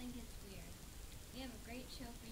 think it's weird. We have a great show for you.